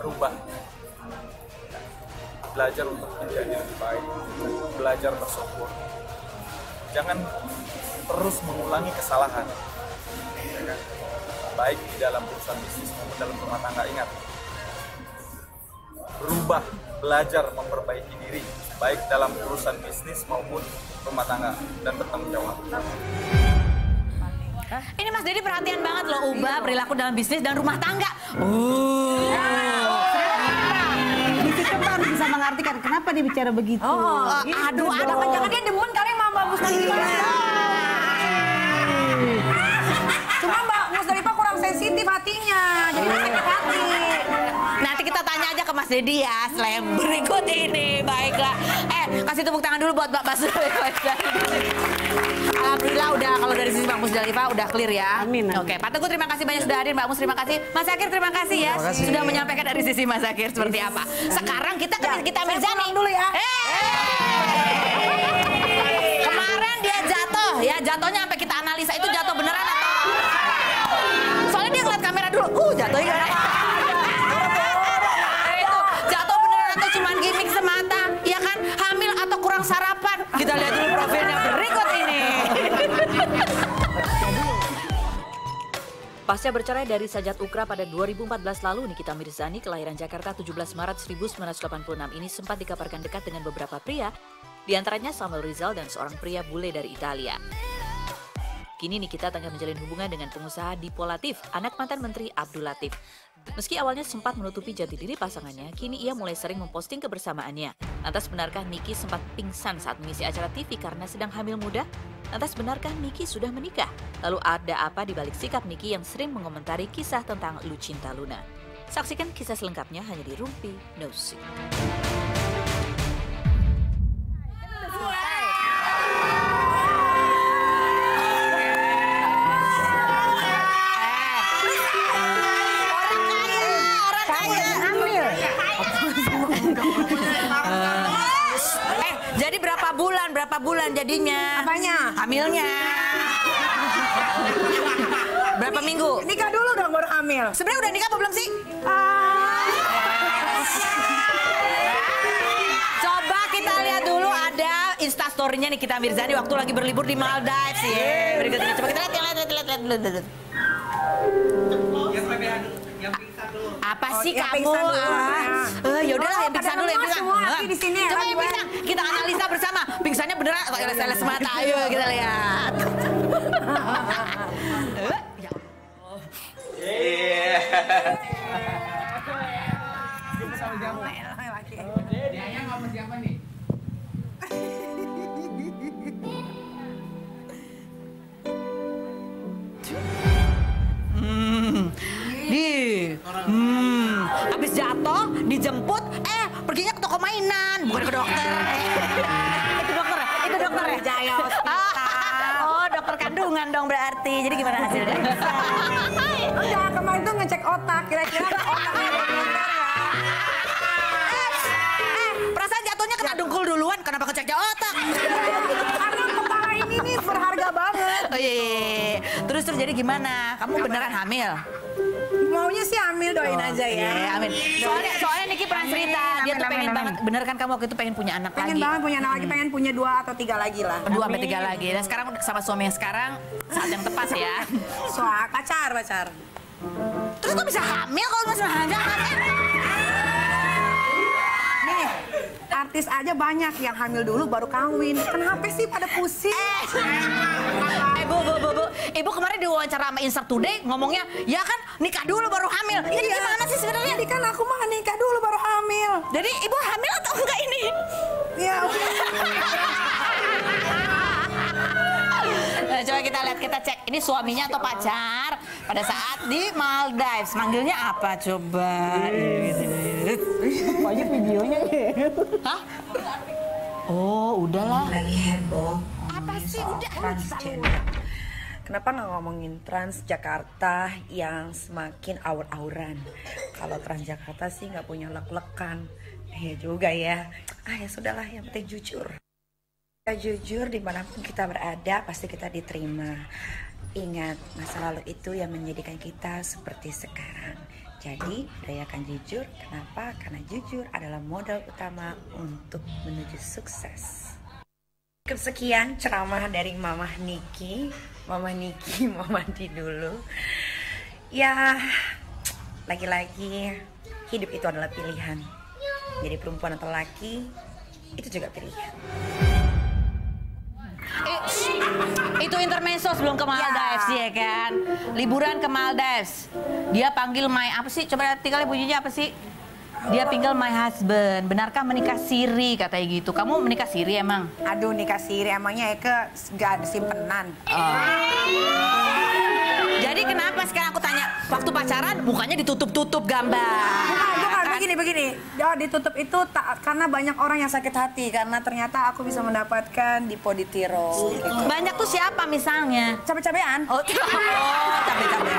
berubah. Belajar untuk menjadi lebih baik. Belajar bersyukur. Jangan terus mengulangi kesalahan. Baik di dalam urusan bisnis maupun dalam rumah tangga ingat. Berubah belajar memperbaiki diri baik dalam urusan bisnis maupun rumah tangga dan bertanggung jawab. Ini Mas Dedi perhatian banget loh ubah perilaku dalam bisnis dan rumah tangga. Uh. Bisa mengartikan kenapa dia bicara begitu. Oh, Gitu aduh, ada jangan dia demen kali sama Mbak Musdalifah. Mas Dedi ya, selain berikut ini. Baiklah. Eh, kasih tepuk tangan dulu buat Mbak Musdalifah. Alhamdulillah udah kalau dari sisi Mbak Musdalifah udah clear ya. Amin, amin. Oke, Pak Teguh terima kasih banyak sudah hadir. Mbak Mus terima kasih. Mas Akir terima kasih ya sudah menyampaikan dari sisi Mas Akir seperti apa. Sekarang kita ke kita Mirzani dulu ya. Eh. Kemarin dia jatuh ya, jatuhnya sampai kita analisa itu Pasca bercerai dari Sajat Ukra pada 2014 lalu, Nikita Mirzani kelahiran Jakarta 17 Maret 1986 ini sempat dikabarkan dekat dengan beberapa pria, di antaranya Samuel Rizal dan seorang pria bule dari Italia. Kini Nikita tengah menjalin hubungan dengan pengusaha Dipo Latif, anak mantan Menteri Abdul Latif. Meski awalnya sempat menutupi jati diri pasangannya, kini ia mulai sering memposting kebersamaannya. Lantas benarkah Niki sempat pingsan saat mengisi acara TV karena sedang hamil muda? Lantas benarkah Niki sudah menikah? Lalu ada apa di balik sikap Niki yang sering mengomentari kisah tentang Lucinta Luna? Saksikan kisah selengkapnya hanya di Rumpi No Secret. Jadi berapa bulan? Berapa bulan jadinya? Apanya? Hamilnya. berapa minggu? Nikah dulu dong baru hamil. Sebenarnya udah nikah apa belum sih? Coba kita lihat dulu ada instastorynya nih kita Mirzani waktu lagi berlibur di Maldives ya. Berikut ini coba kita lihat, lihat, lihat, lihat, lihat, lihat. Apa Oh, sih yang kamu? dulu. Ah, eh, ya udahlah Oh, yang pingsan dulu yang pingsan. semua Ah. hati di sini, Coba yang pingsan kita analisa bersama. Pingsannya beneran atau les-les semata? Ayo kita lihat. habis jatuh, dijemput, eh perginya ke toko mainan, bukan ke dokter. itu dokter, ya? itu dokter ya? Jaya oh, dokter kandungan dong berarti. Jadi gimana hasilnya? Udah kemarin tuh ngecek otak, kira-kira otaknya ada bener nggak? eh, perasaan jatuhnya kena dengkul duluan, kenapa ngeceknya otak? Karena kepala ini nih berharga banget. Oh iya, iya, iya. Terus terus jadi gimana? Kamu beneran hamil? Maunya sih hamil doain aja ya. Iya, amin. Soalnya soalnya Niki pernah Amin, cerita, dia amin, tuh amin, pengen amin. banget, bener kan kamu waktu itu pengen punya anak Pengen lagi? banget punya anak lagi, pengen punya dua atau tiga lagi lah. Dua sampai tiga lagi. Dan sekarang sama suami yang sekarang saat yang tepat ya. Soal pacar, pacar. Terus kok bisa hamil kalau masih ada Nih, artis aja banyak yang hamil dulu baru kawin. Kenapa sih pada pusing? Eh, bu, bu, bu, bu. Ibu kemarin diwawancara sama Insert Today ngomongnya, ya kan nikah dulu baru hamil. Ini Iya. gimana sih sebenarnya? Jadi kan aku mah nikah dulu baru hamil. Jadi ibu hamil atau enggak ini? Ya, Nah, coba kita lihat, kita cek. Ini suaminya atau pacar pada saat di Maldives. Manggilnya apa coba? Banyak videonya Hah? Oh, udahlah. lagi heboh. Apa sih? Udah. Transgender. Kenapa nggak ngomongin Transjakarta yang semakin aur-auran? Kalau Transjakarta sih nggak punya lek-lekan. Ya juga ya. Ah ya sudahlah, yang penting jujur. Kita jujur di mana pun kita berada pasti kita diterima. Ingat masa lalu itu yang menjadikan kita seperti sekarang. Jadi, budayakan jujur. Kenapa? Karena jujur adalah modal utama untuk menuju sukses. Sekian ceramah dari Mama Niki. Mama Niki, Mama Di dulu. Ya, lagi-lagi hidup itu adalah pilihan. Jadi perempuan atau laki, itu juga pilihan. Itu intermezzo sebelum ke Maldives ya kan. Liburan ke Maldives. Dia panggil my apa sih? Coba tinggal bunyinya apa sih? Dia panggil my husband. Benarkah menikah siri katanya gitu. Kamu menikah siri emang? Aduh nikah siri emangnya Eke gak ada simpenan. Jadi kenapa sekarang aku tanya waktu pacaran mukanya ditutup-tutup gambar? Bukan, bukan, begini, begini. Ya, ditutup itu tak karena banyak orang yang sakit hati karena ternyata aku bisa mendapatkan di Poditiro. Gitu. Banyak tuh siapa misalnya? Capek-capean. Oh, oh capek-capek.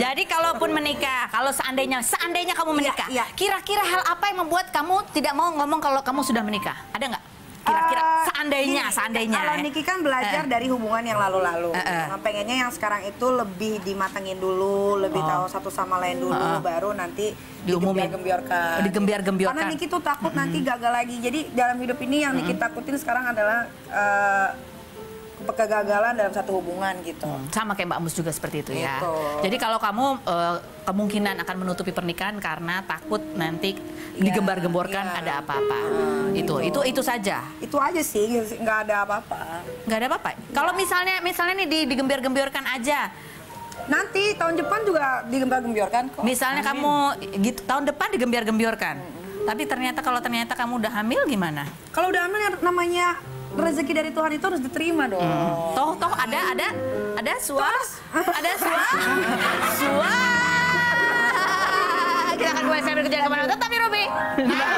Jadi kalaupun menikah, kalau seandainya seandainya kamu menikah, iya. kira-kira hal apa yang membuat kamu tidak mau ngomong kalau kamu sudah menikah? Ada nggak? Kira-kira Eh, seandainya, gini, seandainya. Kalau ya. Niki kan belajar Eh. dari hubungan yang lalu-lalu. Eh. Nah, pengennya yang sekarang itu lebih dimatengin dulu, lebih Oh. tahu satu sama lain dulu, baru nanti Diumumin. digembiar-gembiarkan. Digembiar-gembiarkan. Karena Niki tuh takut nanti gagal lagi. Jadi dalam hidup ini yang Niki takutin sekarang adalah eh, kegagalan dalam satu hubungan gitu. sama kayak Mbak Mus juga seperti itu ya. Gitu. Jadi kalau kamu eh, kemungkinan akan menutupi pernikahan karena takut nanti digembar-gemborkan iya. ada apa-apa. itu, itu itu saja. Itu aja sih, nggak ada apa-apa. nggak ada apa-apa. Kalau misalnya misalnya nih di, digembir-gembirkan aja. Nanti tahun depan juga digembar-gembiarkan kok. Misalnya kamu gitu tahun depan digembir-gembirkan. Tapi ternyata kalau ternyata kamu udah hamil gimana? Kalau udah hamil namanya rezeki dari Tuhan itu harus diterima dong. Toh toh ada ada ada suara ada suara suara kita akan mulai sambil kerjaan ke mana tetap di Ruby